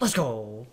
Let's go.